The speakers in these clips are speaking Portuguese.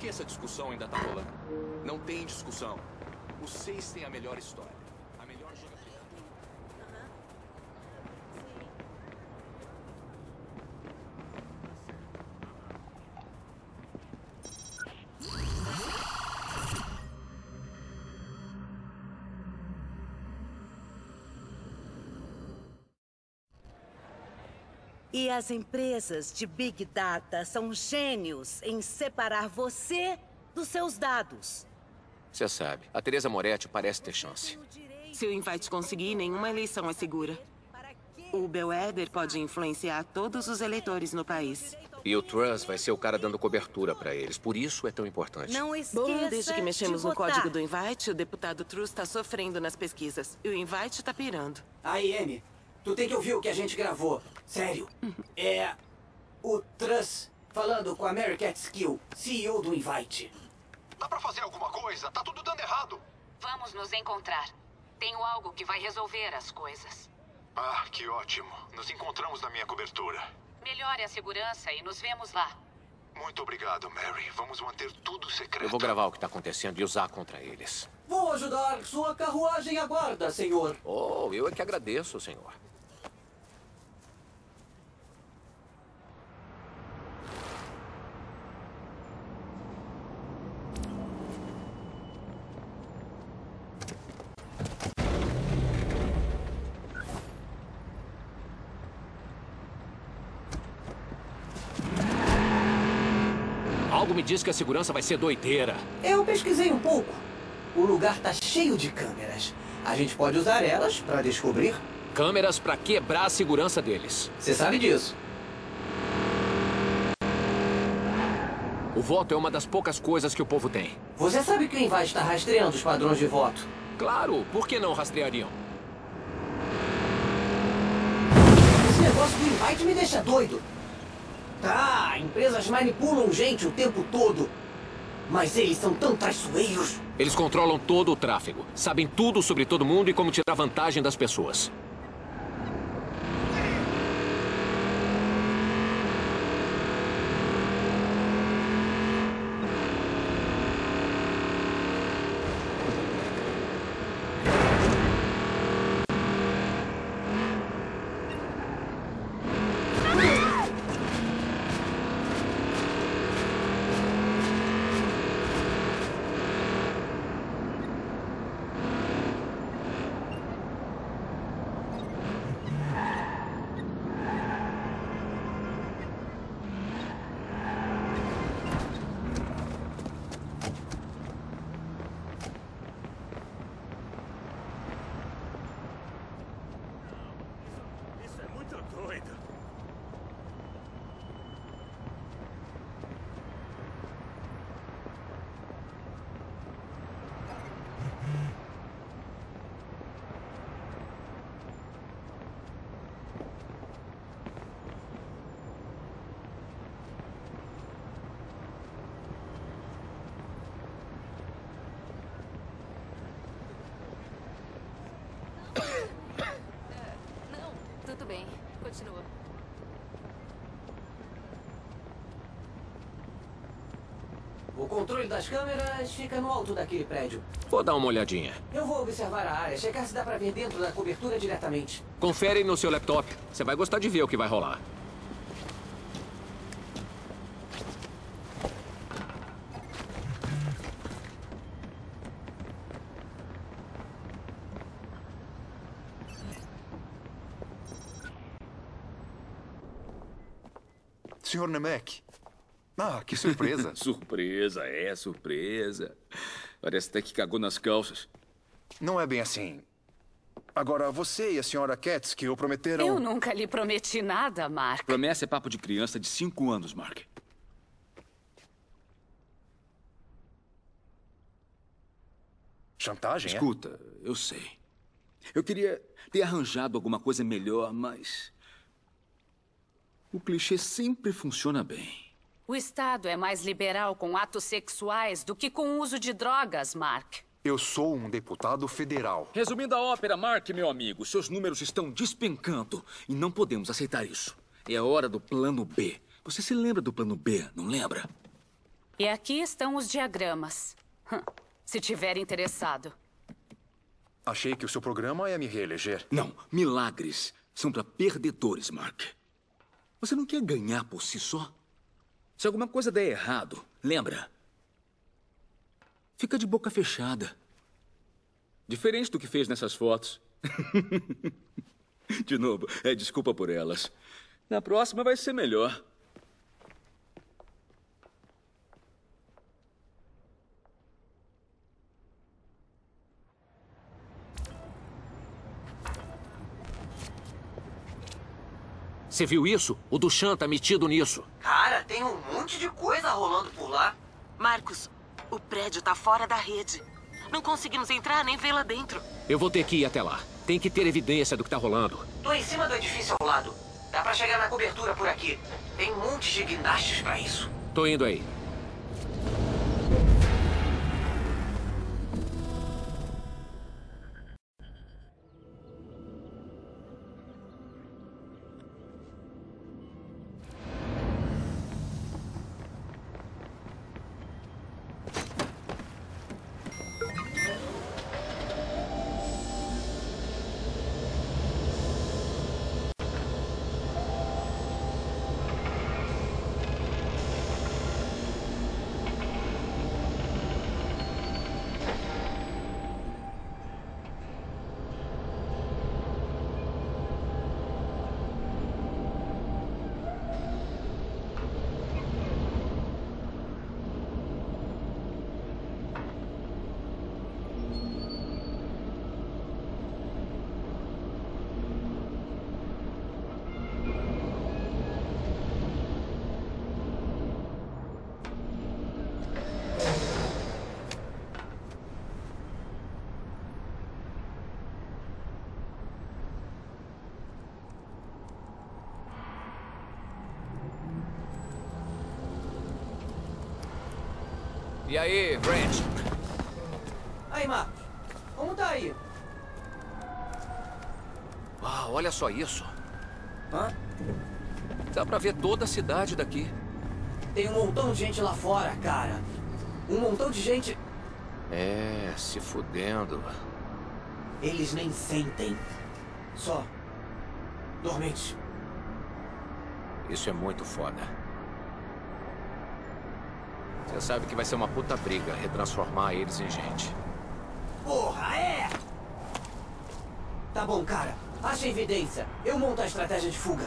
que essa discussão ainda tá rolando? Não tem discussão. Os seis têm a melhor história. As empresas de Big Data são gênios em separar você dos seus dados. Você sabe, a Teresa Moretti parece ter chance. Se o Invite conseguir, nenhuma eleição é segura. O Bellwether pode influenciar todos os eleitores no país. E o Truss vai ser o cara dando cobertura pra eles. Por isso é tão importante. Não esqueça Bom, desde que mexemos de no código do Invite, o deputado Truss está sofrendo nas pesquisas. E o Invite está pirando. Aí, Amy, tu tem que ouvir o que a gente gravou. Sério. É o Truss falando com a Mary Cat Skill, CEO do Invite. Dá pra fazer alguma coisa? Tá tudo dando errado. Vamos nos encontrar. Tenho algo que vai resolver as coisas. Ah, que ótimo. Nos encontramos na minha cobertura. Melhore a segurança e nos vemos lá. Muito obrigado, Mary. Vamos manter tudo secreto. Eu vou gravar o que tá acontecendo e usar contra eles. Vou ajudar. Sua carruagem aguarda, senhor. Oh, eu é que agradeço, senhor. Diz que a segurança vai ser doideira. Eu pesquisei um pouco. O lugar tá cheio de câmeras. A gente pode usar elas para descobrir. Câmeras pra quebrar a segurança deles. Você sabe disso. O voto é uma das poucas coisas que o povo tem. Você sabe quem vai estar rastreando os padrões de voto? Claro, por que não rastreariam? Esse negócio do invite me deixa doido. Tá, empresas manipulam gente o tempo todo. Mas eles são tão traiçoeiros. Eles controlam todo o tráfego, sabem tudo sobre todo mundo e como tirar vantagem das pessoas. Isso é muito doido. Não, tudo bem. Continua. O controle das câmeras fica no alto daquele prédio. Vou dar uma olhadinha. Eu vou observar a área, checar se dá pra ver dentro da cobertura diretamente. Confere no seu laptop. Você vai gostar de ver o que vai rolar. Senhor Nemec. Ah, que surpresa. Surpresa, é surpresa. Parece até que cagou nas calças. Não é bem assim. Agora, você e a senhora Catskill prometeram... Eu nunca lhe prometi nada, Mark. Promessa é papo de criança de cinco anos, Mark. Chantagem, é? Escuta, eu sei. Eu queria ter arranjado alguma coisa melhor, mas. O clichê sempre funciona bem. O Estado é mais liberal com atos sexuais do que com o uso de drogas, Mark. Eu sou um deputado federal. Resumindo a ópera, Mark, meu amigo, seus números estão despencando e não podemos aceitar isso. É a hora do plano B. Você se lembra do plano B, não lembra? E aqui estão os diagramas. Hum, Se tiver interessado. Achei que o seu programa é me reeleger. Não, milagres são para perdedores, Mark. Você não quer ganhar por si só? Se alguma coisa der errado, lembra? Fica de boca fechada. Diferente do que fez nessas fotos. de novo, é desculpa por elas. Na próxima vai ser melhor. Você viu isso? O Duchan tá metido nisso. Cara, tem um monte de coisa rolando por lá. Marcos, o prédio tá fora da rede. Não conseguimos entrar nem vê-la dentro. Eu vou ter que ir até lá. Tem que ter evidência do que tá rolando. Tô em cima do edifício ao lado. Dá pra chegar na cobertura por aqui. Tem um monte de guindastes pra isso. Tô indo aí. E aí, Grant? Aí, Marcos. Como tá aí? Uau, olha só isso. Hã? Dá pra ver toda a cidade daqui. Tem um montão de gente lá fora, cara. Um montão de gente. É, se fudendo. Eles nem sentem. Só. Dormente. Isso é muito foda. Sabe que vai ser uma puta briga retransformar eles em gente. Porra, é! Tá bom, cara. Acha evidência. Eu monto a estratégia de fuga.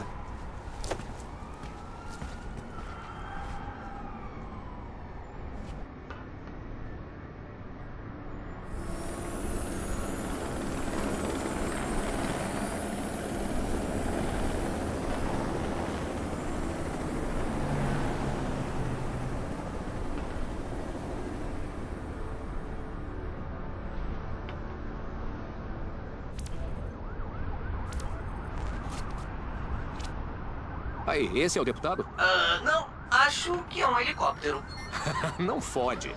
Aí, esse é o deputado? Ah, não. Acho que é um helicóptero. Não fode.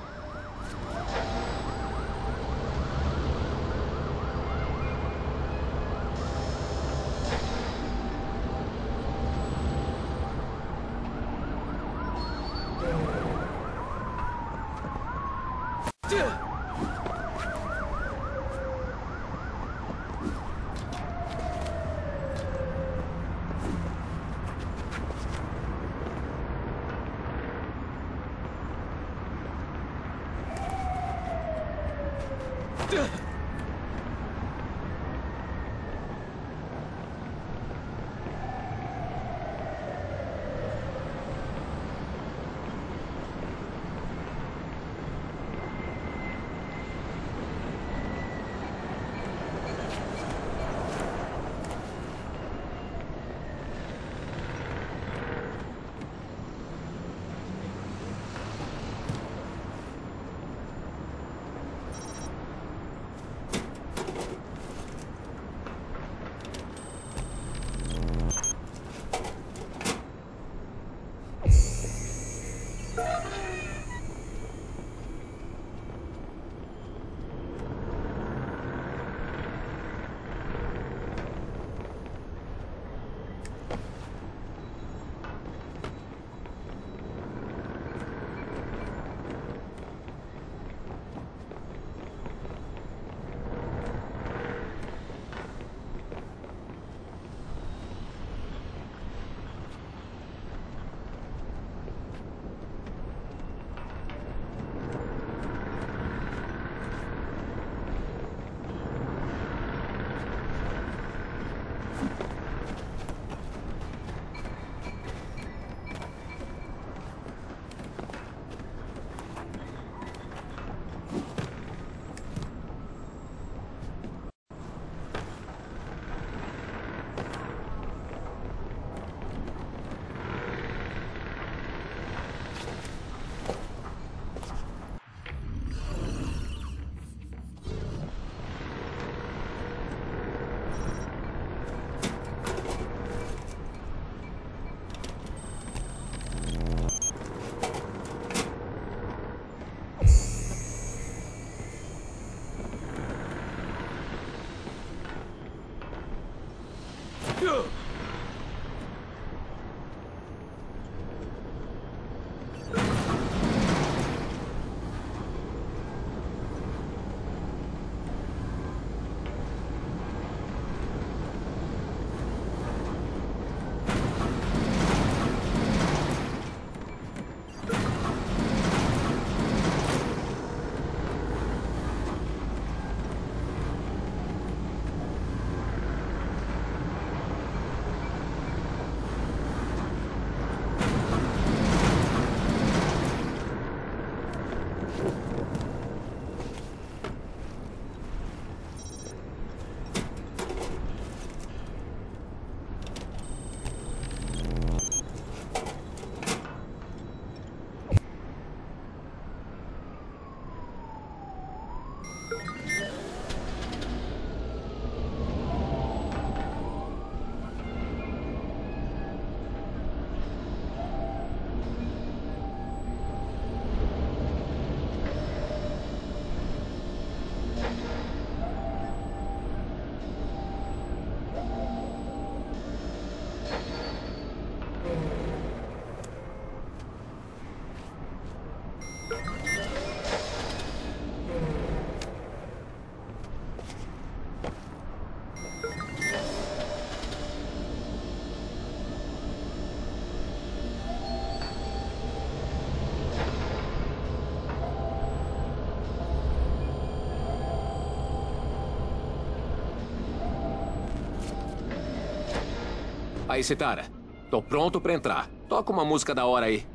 Aí, Citara. Tô pronto pra entrar. Toca uma música da hora aí.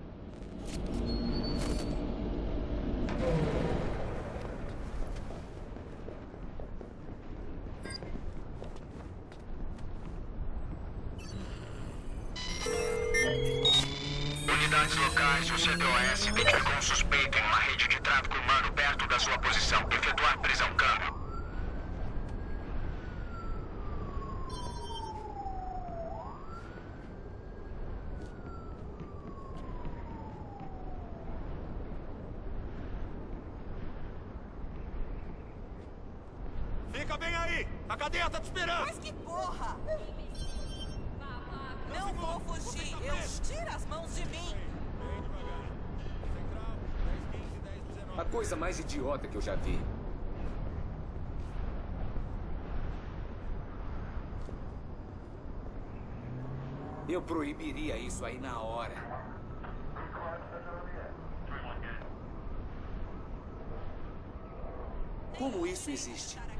A coisa mais idiota que eu já vi. Eu proibiria isso aí na hora. Como isso existe?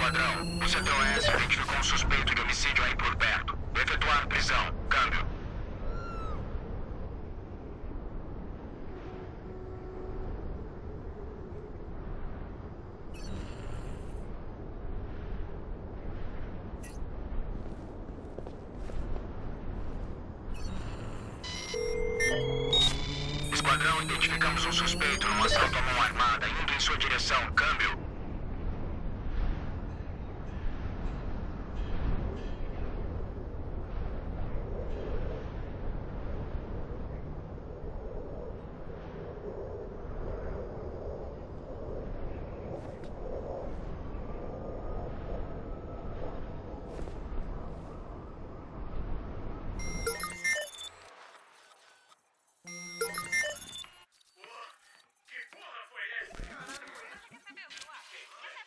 Esquadrão. O CTOS identificou um suspeito de homicídio aí por perto. Efetuar prisão. Câmbio.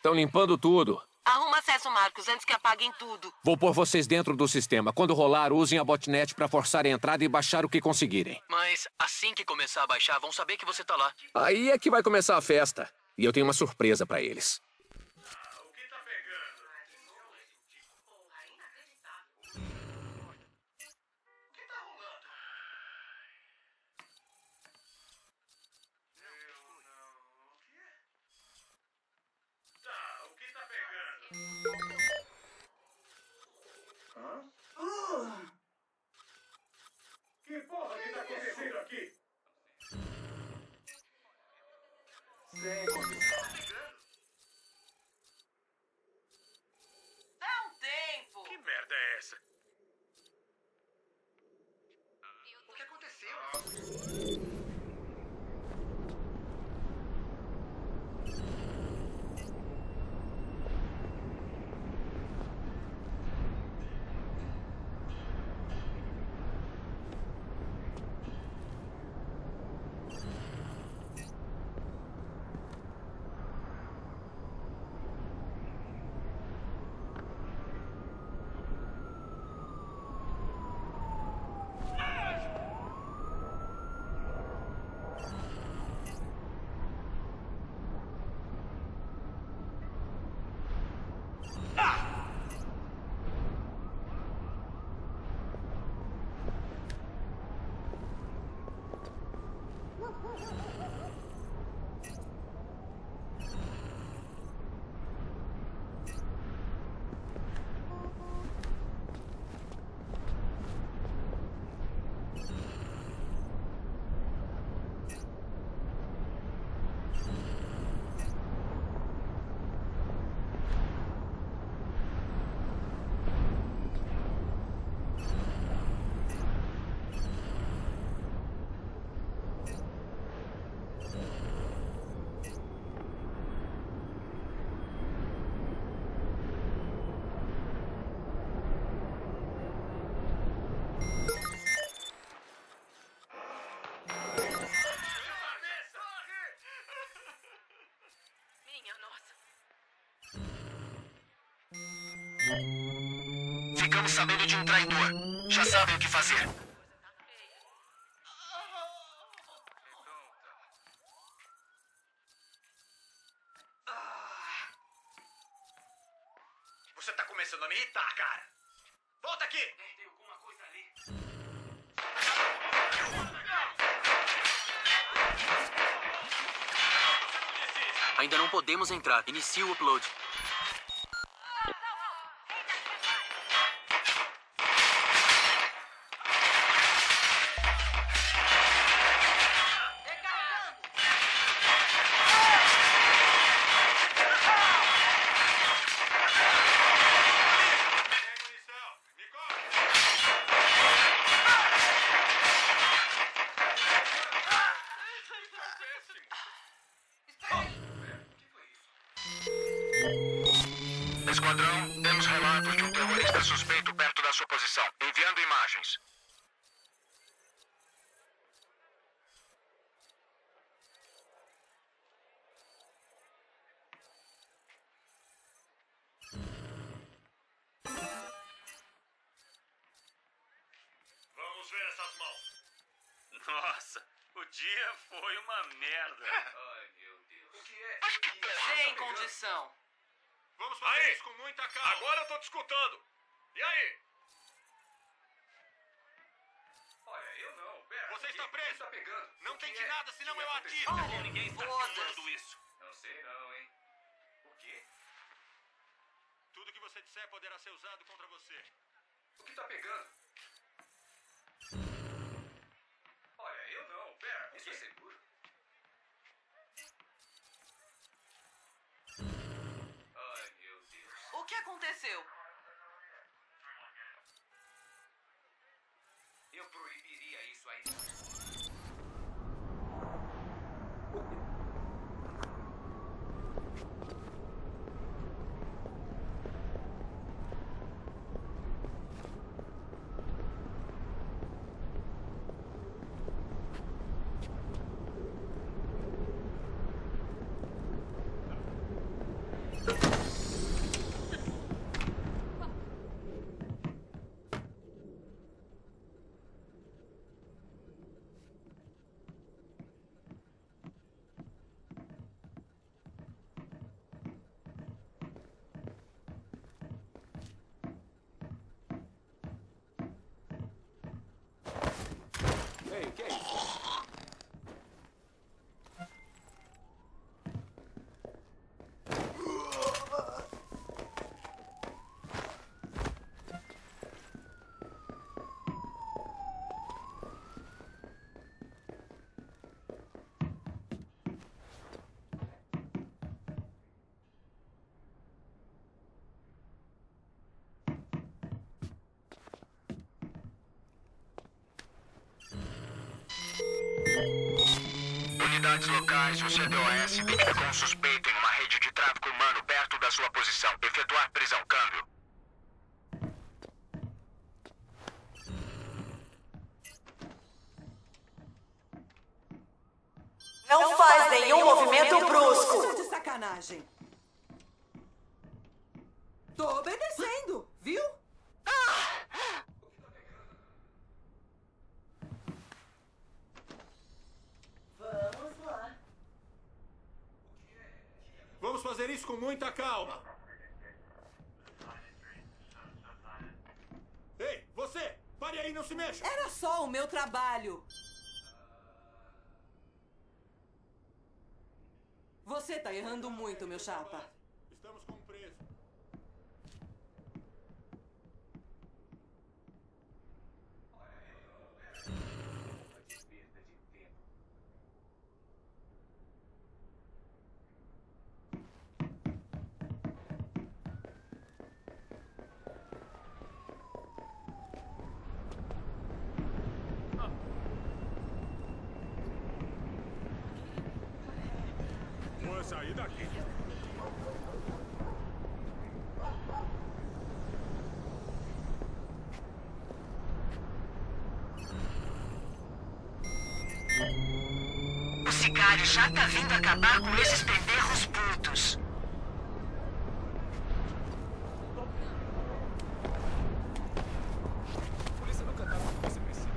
Estão limpando tudo. Arruma acesso, Marcos, antes que apaguem tudo. Vou pôr vocês dentro do sistema. Quando rolar, usem a botnet pra forçar a entrada e baixar o que conseguirem. Mas assim que começar a baixar, vão saber que você tá lá. Aí é que vai começar a festa. E eu tenho uma surpresa pra eles. Tempo. Que merda é essa? O que aconteceu? Minha nossa. Ficamos sabendo de um traidor. Já sabem o que fazer. Você tá começando a me irritar, cara. Volta aqui! Tem alguma coisa ali. Ainda não podemos entrar. Inicie o upload. Merda. Ai, meu Deus. O que é? Sem condição. Vamos fazer aí. isso com muita calma. Agora eu tô te escutando. E aí? Olha, eu não. Pera, Você está preso. Tá pegando? Não tente nada, senão eu atiro. Oh, ninguém está filmando isso. Não sei não, hein. O quê? Tudo que você disser poderá ser usado contra você. O que tá pegando? Olha, eu não. Pera, isso é seguro. Ai, meu Deus. O que aconteceu? Eu proibiria isso aí. Unidades locais, o CDOS identificou um suspeito em uma rede de tráfico humano perto da sua posição. Efetuar prisão câmbio. Não faz nenhum movimento brusco. de sacanagem. Tô obedecendo, viu? Vamos lá. Vamos fazer isso com muita calma. Ei, você! Pare aí, não se mexa! Era só o meu trabalho. Você tá errando muito, meu chapa. Estamos com um preso. Sair daqui. O sicário já tá vindo acabar com esses penderros putos. A polícia nunca dá o que você precisa.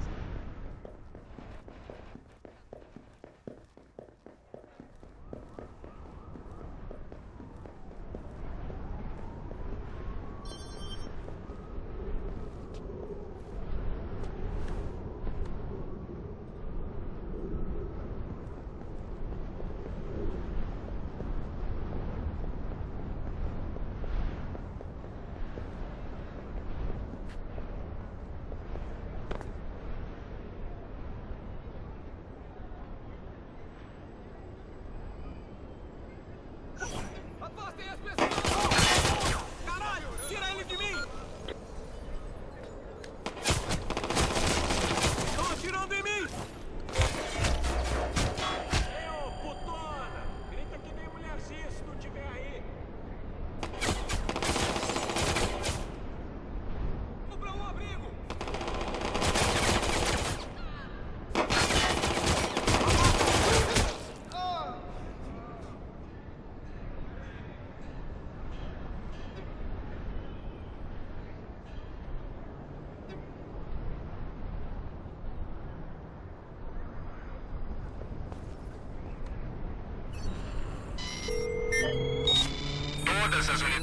Afastem as pessoas! Caralho! Tira ele de mim! Estão atirando em mim! Ei, ô putona! Grita que nem mulherzinha se não tiver aí! Vou pra um abrigo!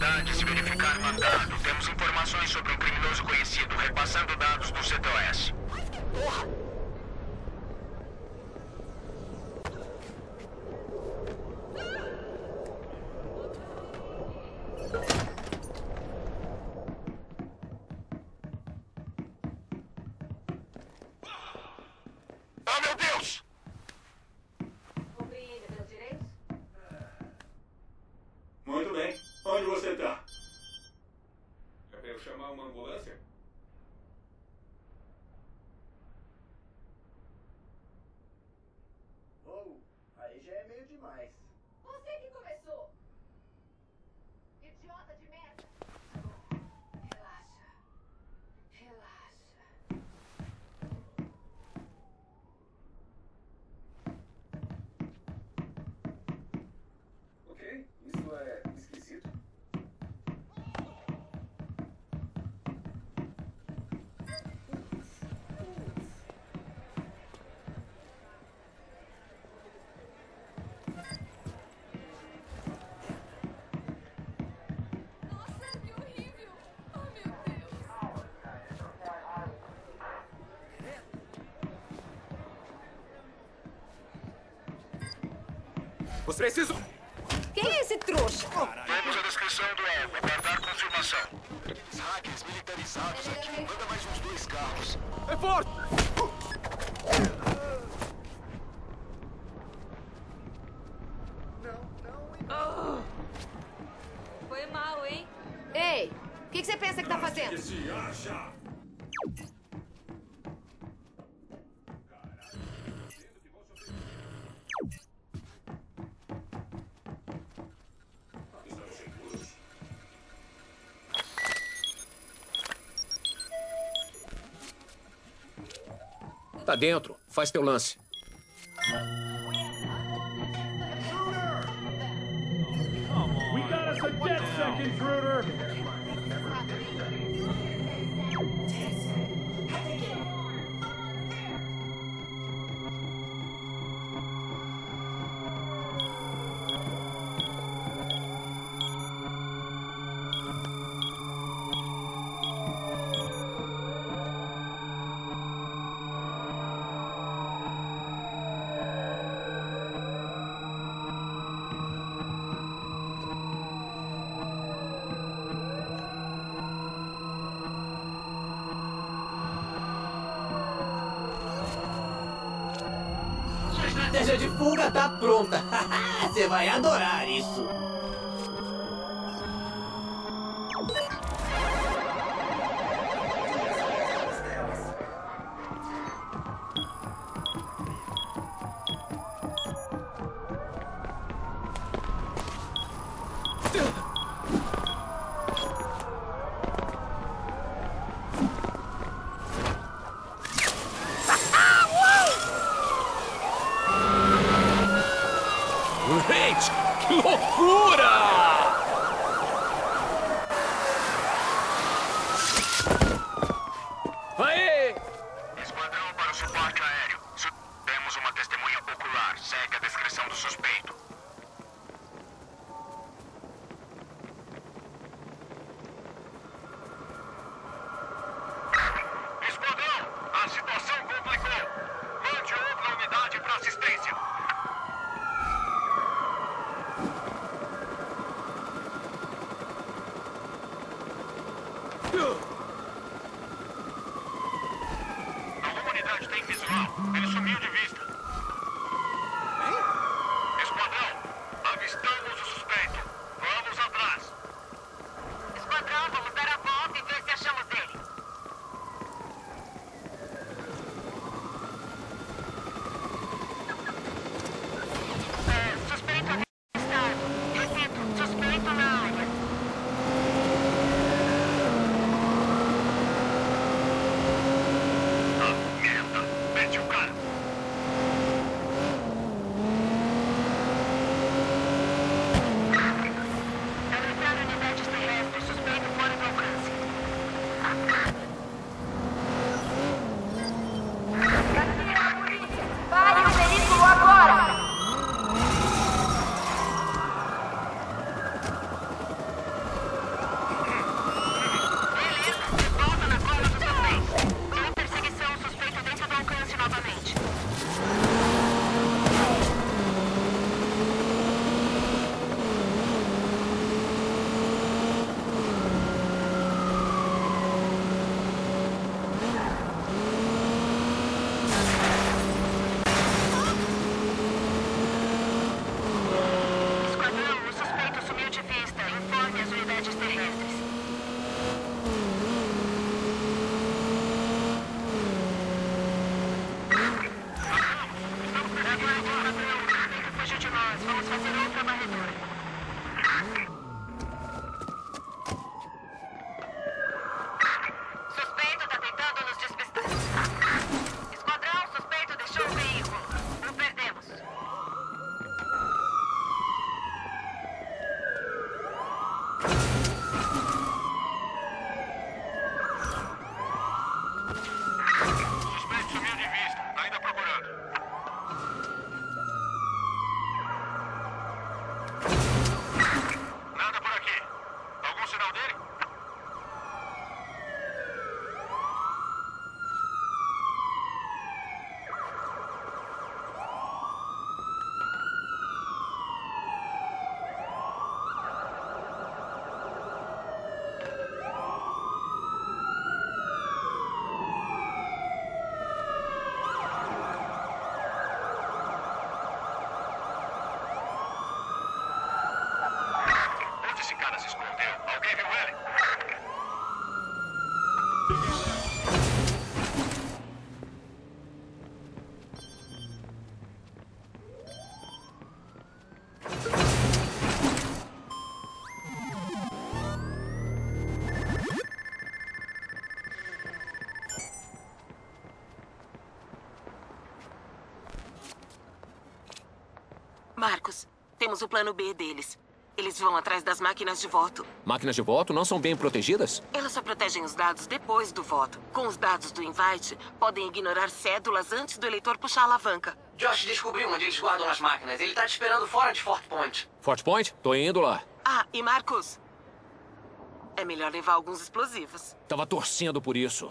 Unidades verificar mandado. Temos informações sobre um criminoso conhecido, repassando dados do CTOS. Oh, meu Deus! Compreende meus direitos? Muito bem. Onde você tá? É pra eu chamar uma ambulância? Oh, aí já é meio demais. Você que começou. Idiota de merda. Relaxa. Relaxa. Ok, isso é esquisito. Nossa, que horrível. Oh, meu Deus. Você precisa... Quem é esse trouxa? Temos a descrição do alvo. Aguardar confirmação. Aqueles hackers militarizados aqui. Manda mais uns dois carros. É forte! Foi mal, hein? Ei, o que, que você pensa que tá fazendo? se acha? dentro, faz teu lance. estratégia de fuga tá pronta. Você vai adorar isso. Gente, que loucura! Marcos, temos o plano B deles. Eles vão atrás das máquinas de voto. Máquinas de voto não são bem protegidas? Elas só protegem os dados depois do voto. Com os dados do invite, podem ignorar cédulas antes do eleitor puxar a alavanca. Josh descobriu onde eles guardam as máquinas. Ele tá te esperando fora de Fort Point. Fort Point? Tô indo lá. Ah, e Marcos? É melhor levar alguns explosivos. Tava torcendo por isso.